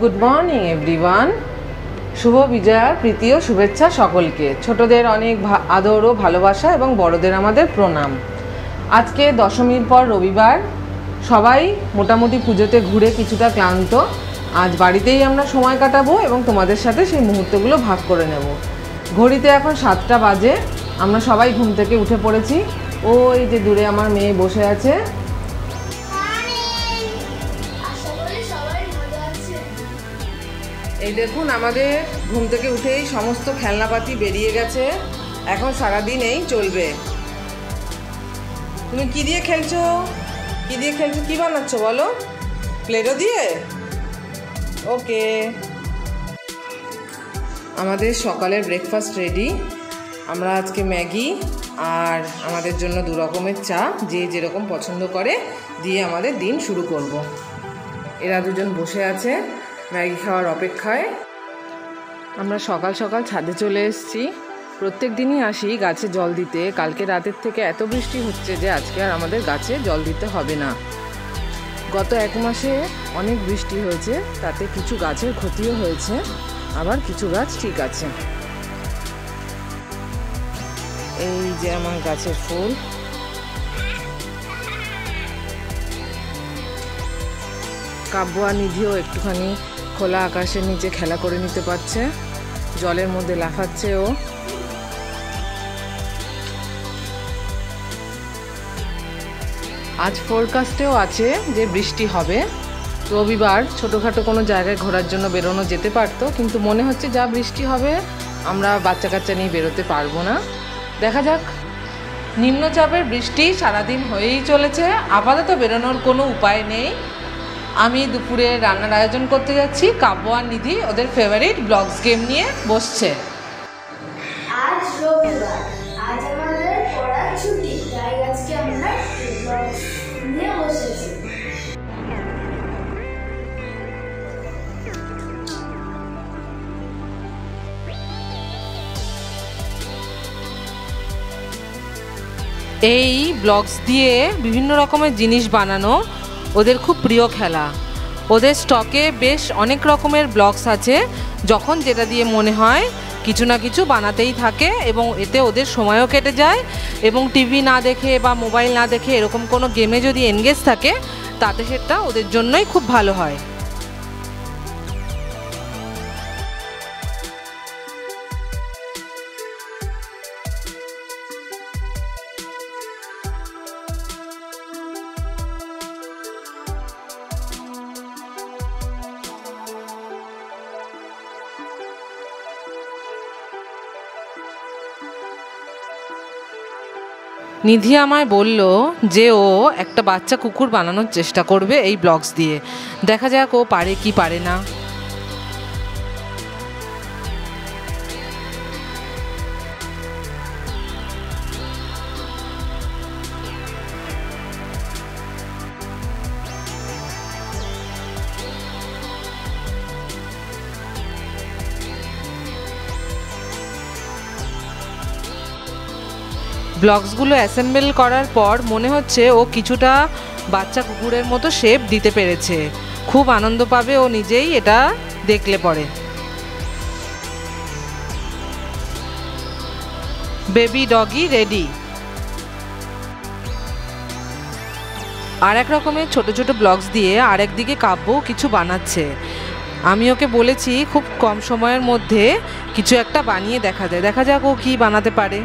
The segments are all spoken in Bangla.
গুড মর্নিং এভরিওয়ান শুভ বিজয়ার প্রীতি ও শুভেচ্ছা সকলকে। ছোটদের অনেক আদর ও ভালোবাসা এবং বড়দের আমাদের প্রণাম। আজকে দশমীর পর রবিবার, সবাই মোটামুটি পুজোতে ঘুরে কিছুটা ক্লান্ত। আজ বাড়িতেই আমরা সময় কাটাবো এবং তোমাদের সাথে সেই মুহূর্তগুলো ভাগ করে নেব। ঘড়িতে এখন সাতটা বাজে, আমরা সবাই ঘুম থেকে উঠে পড়েছি। ওই যে দূরে আমার মেয়ে বসে আছে। এই দেখুন, আমাদের ঘুম থেকে উঠেই সমস্ত খেলনাপাতি বেরিয়ে গেছে। এখন সারাদিন এই চলবে। তুমি কি দিয়ে খেলছো? কি দিয়ে খেলছো? কি বানাচ্ছো বলো? প্লেটো দিয়ে? ওকে আমাদের সকালের ব্রেকফাস্ট রেডি আমরা আজকে ম্যাগি আর আমাদের জন্য দু রকমের চা, যে যেরকম পছন্দ করে, দিয়ে আমাদের দিন শুরু করব। এরা দুজন বসে আছে। ম্যাগি খাওয়ার অপেক্ষায়। আমরা সকাল সকাল ছাদে চলে এসেছি। প্রত্যেক দিনই আসি গাছে জল দিতে। কালকে রাতের থেকে এত বৃষ্টি হচ্ছে যে আজকে আর আমাদের গাছে জল দিতে হবে না। গত এক মাসে অনেক বৃষ্টি হয়েছে, তাতে কিছু গাছের ক্ষতিও হয়েছে। আবার কিছু গাছ ঠিক আছে। এই যে আমার গাছের ফুল। কাব্য আর নিধিও একটুখানি খোলা আকাশের নিচে খেলা করে নিতে পারছে। জলের মধ্যে লাফাচ্ছে ও। আজ ফোরকাস্টেও আছে যে বৃষ্টি হবে। রবিবার ছোটোখাটো কোনো জায়গায় ঘোরার জন্য বেরোনো যেতে পারতো, কিন্তু মনে হচ্ছে যা বৃষ্টি হবে, আমরা বাচ্চা কাচ্চা নিয়ে বেরোতে পারব না। দেখা যাক। নিম্নচাপের বৃষ্টি সারাদিন হয়েই চলেছে। আপাতত বেরোনোর কোনো উপায় নেই। আমি দুপুরে রান্নার আয়োজন করতে যাচ্ছি। কাব্য আর নিধি ওদের ফেভারিট ব্লগস গেম নিয়ে বসছে। আজ রবিবার। আজ আমাদের পড়ার ছুটি তাই আজকে আমরা vlogs নিয়ে বসেছি। এই ব্লগস দিয়ে বিভিন্ন রকমের জিনিস বানানো ওদের খুব প্রিয় খেলা। ওদের স্টকে বেশ অনেক রকমের ব্লগস আছে। যখন যেটা দিয়ে মনে হয় কিছু না কিছু বানাতেই থাকে এবং এতে ওদের সময়ও কেটে যায় এবং টিভি না দেখে বা মোবাইল না দেখে এরকম কোনো গেমে যদি এনগেজ থাকে, তাতে সেটা ওদের জন্যই খুব ভালো হয়। নিধি আমায় বলল যে ও একটা বাচ্চা কুকুর বানানোর চেষ্টা করবে এই ব্লগস দিয়ে। দেখা যাক ও পারে কি পারে না। ব্লগসগুলো অ্যাসেম্বল করার পর মনে হচ্ছে ও কিছুটা বাচ্চা কুকুরের মতো শেপ দিতে পেরেছে। খুব আনন্দ পাবে ও নিজেই এটা দেখলে পরে। Baby doggy ready. আর এক রকমের ছোট ছোট ব্লগস দিয়ে আরেক দিকে কাব্যও কিছু বানাচ্ছে। আমি ওকে বলেছি, খুব কম সময়ের মধ্যে কিছু একটা বানিয়ে দেখা যায় দেখা যাক ও কী বানাতে পারে।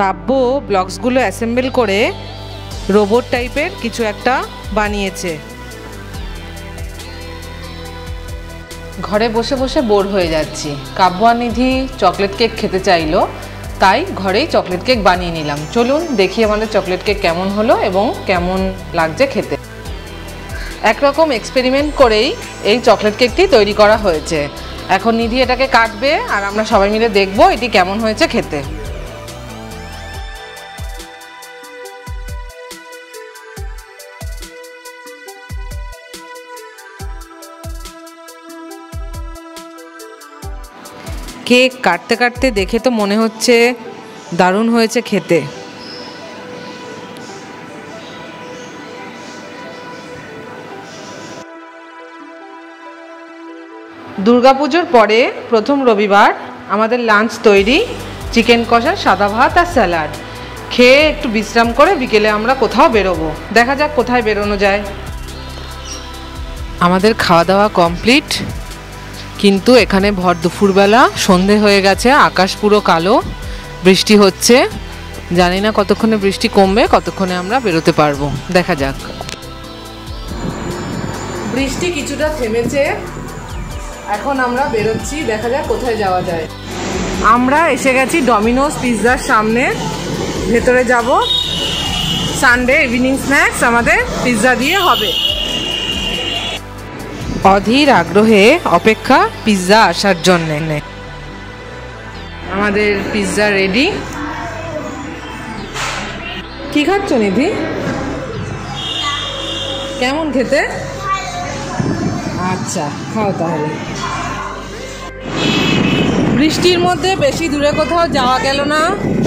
কাব্য ব্লগসগুলো অ্যাসেম্বল করে রোবট টাইপের কিছু একটা বানিয়েছে। ঘরে বসে বসে বোর হয়ে যাচ্ছি। কাব্য আর নিধি চকলেট কেক খেতে চাইলো, তাই ঘরেই চকলেট কেক বানিয়ে নিলাম। চলুন দেখি আমাদের চকলেট কেক কেমন হলো এবং কেমন লাগছে খেতে। একরকম এক্সপেরিমেন্ট করেই এই চকলেট কেকটি তৈরি করা হয়েছে। এখন নিধি এটাকে কাটবে আর আমরা সবাই মিলে দেখব এটি কেমন হয়েছে খেতে। কেক কাটতে কাটতে দেখে তো মনে হচ্ছে দারুণ হয়েছে খেতে। দুর্গাপুজোর পরে প্রথম রবিবার আমাদের লাঞ্চ তৈরি, চিকেন কষা, সাদা ভাত আর স্যালাড। খেয়ে একটু বিশ্রাম করে বিকেলে আমরা কোথাও বেরোবো। দেখা যাক কোথায় বেরোনো যায়। আমাদের খাওয়া দাওয়া কমপ্লিট। কিন্তু এখানে ভর দুপুরবেলা, সন্ধে হয়ে গেছে, আকাশ পুরো কালো, বৃষ্টি হচ্ছে। জানি না কতক্ষণে বৃষ্টি কমবে, কতক্ষণে আমরা বেরোতে পারব। দেখা যাক। বৃষ্টি কিছুটা থেমেছে। এখন আমরা বেরোচ্ছি, দেখা যাক কোথায় যাওয়া যায়। আমরা এসে গেছি ডমিনোস পিৎজার সামনে। ভেতরে যাব। সানডে ইভিনিং স্ন্যাক্স আমাদের পিৎজা দিয়ে হবে। অধীর আগ্রহে অপেক্ষা পিৎজা আসার জন্যে। আমাদের পিৎজা রেডি কি খাচ্ছ নিধি? কেমন খেতে? আচ্ছা খাও তাহলে। বৃষ্টির মধ্যে বেশি দূরে কোথাও যাওয়া গেল না।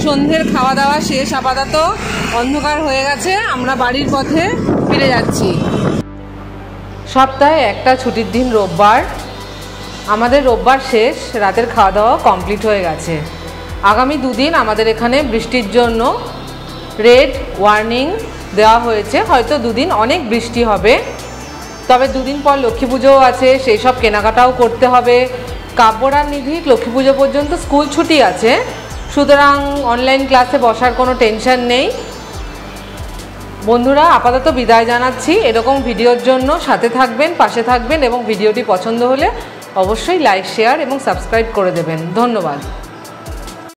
সন্ধ্যের খাওয়া দাওয়া শেষ আপাতত। অন্ধকার হয়ে গেছে, আমরা বাড়ির পথে ফিরে যাচ্ছি। সপ্তাহে একটা ছুটির দিন রোববার। আমাদের রোববার শেষ, রাতের খাওয়া দাওয়া কমপ্লিট হয়ে গেছে। আগামী দুদিন আমাদের এখানে বৃষ্টির জন্য রেড ওয়ার্নিং দেওয়া হয়েছে। হয়তো দুদিন অনেক বৃষ্টি হবে। তবে দুদিন পর লক্ষ্মী পুজোও আছে, সেই সব কেনাকাটাও করতে হবে। কাব্যরার নিধি লক্ষ্মী পুজো পর্যন্ত স্কুল ছুটি আছে। সুতরাং অনলাইন ক্লাসে বসার কোনো টেনশন নেই। বন্ধুরা, আপাতত বিদায় জানাচ্ছি। এরকম ভিডিওর জন্য সাথে থাকবেন, পাশে থাকবেন এবং ভিডিওটি পছন্দ হলে অবশ্যই লাইক, শেয়ার এবং সাবস্ক্রাইব করে দেবেন। ধন্যবাদ।